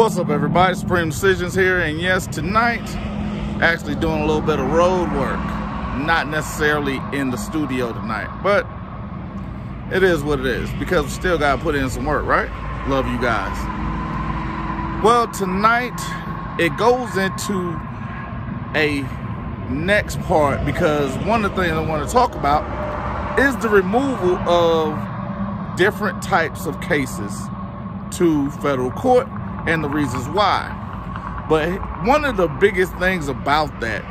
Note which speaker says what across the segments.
Speaker 1: What's up everybody, Supreme Decisions here, and yes, tonight, actually doing a little bit of road work. Not necessarily in the studio tonight, but it is what it is, because we still gotta put in some work, right? Love you guys. Well, tonight, it goes into a next part, because one of the things I wanna talk about is the removal of different types of cases to federal court and the reasons why. But one of the biggest things about that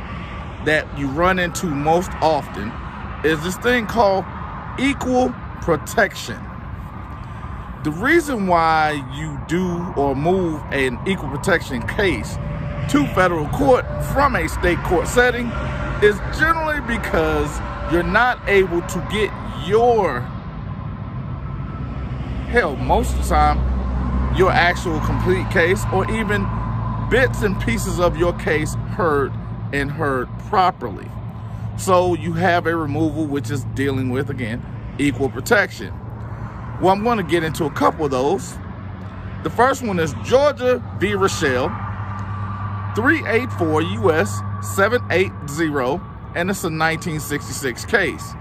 Speaker 1: that you run into most often is this thing called equal protection. The reason why you do or move an equal protection case to federal court from a state court setting is generally because you're not able to get your hell most of the time your actual complete case or even bits and pieces of your case heard and heard properly. So you have a removal which is dealing with, again, equal protection. Well, I'm going to get into a couple of those. The first one is Georgia v. Rochelle, 384 US 780, and it's a 1966 case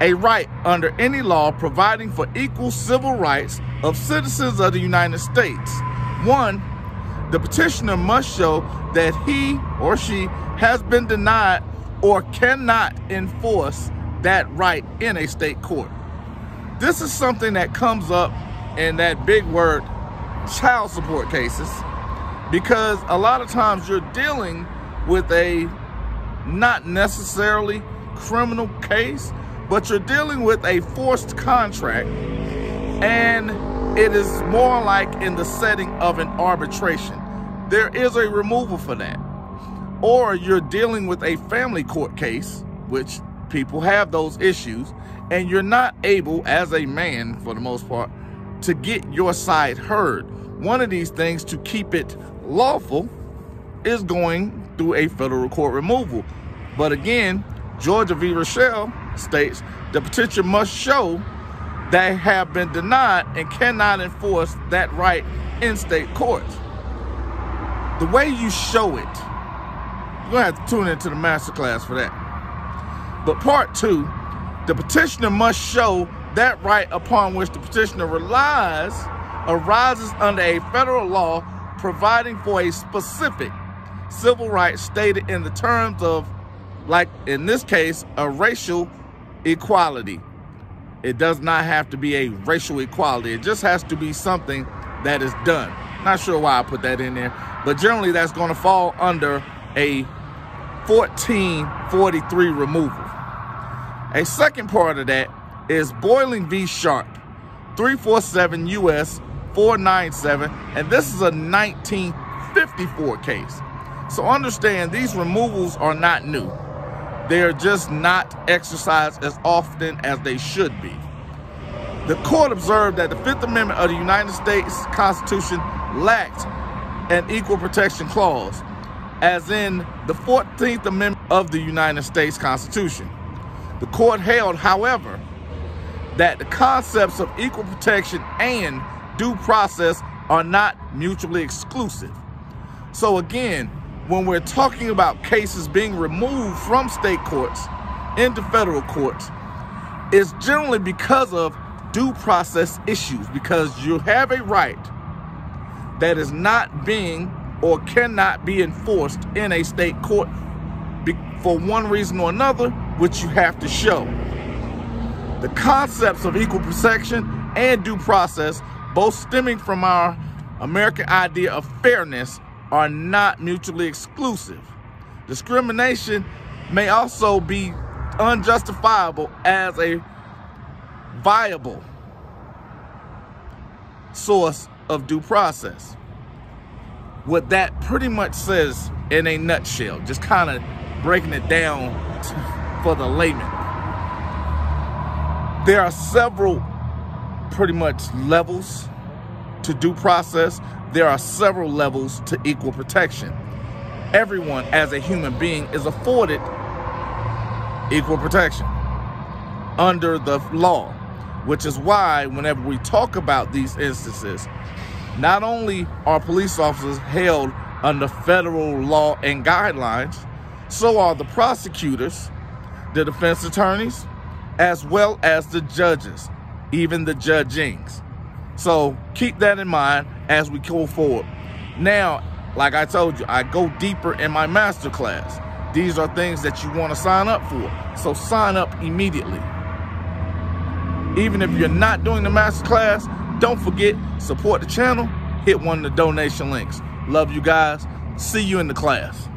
Speaker 1: a right under any law providing for equal civil rights of citizens of the United States. One, the petitioner must show that he or she has been denied or cannot enforce that right in a state court. This is something that comes up in that big word, child support cases, because a lot of times you're dealing with a not necessarily criminal case, but you're dealing with a forced contract and it is more like in the setting of an arbitration. There is a removal for that. Or you're dealing with a family court case, which people have those issues, and you're not able, as a man for the most part, to get your side heard. One of these things to keep it lawful is going through a federal court removal. But again, Georgia v. Rochelle states the petitioner must show they have been denied and cannot enforce that right in state courts. The way you show it, you're gonna have to tune into the masterclass for that. But part two, the petitioner must show that right upon which the petitioner relies arises under a federal law providing for a specific civil right stated in the terms of, like in this case, a racial equality. It does not have to be a racial equality. It just has to be something that is done. Not sure why I put that in there, but generally that's going to fall under a 1443 removal. A second part of that is Bolling v. Sharpe, 347 US 497, and this is a 1954 case. So understand these removals are not new. They're just not exercised as often as they should be. The court observed that the Fifth Amendment of the United States Constitution lacked an equal protection clause, as in the 14th Amendment of the United States Constitution. The court held, however, that the concepts of equal protection and due process are not mutually exclusive. So again, when we're talking about cases being removed from state courts into federal courts, it's generally because of due process issues, because you have a right that is not being or cannot be enforced in a state court for one reason or another, which you have to show. The concepts of equal protection and due process, both stemming from our American idea of fairness, are not mutually exclusive. Discrimination may also be unjustifiable as a viable source of due process. What that pretty much says in a nutshell, just kind of breaking it down for the layman. There are several pretty much levels to due process there are several levels to equal protection. Everyone as a human being is afforded equal protection under the law, which is why whenever we talk about these instances, Not only are police officers held under federal law and guidelines, so are the prosecutors, the defense attorneys, as well as the judges, even the judgings. So keep that in mind as we go forward. Now, like I told you, I go deeper in my master class. These are things that you want to sign up for. So sign up immediately. Even if you're not doing the master class, don't forget, support the channel, hit one of the donation links. Love you guys. See you in the class.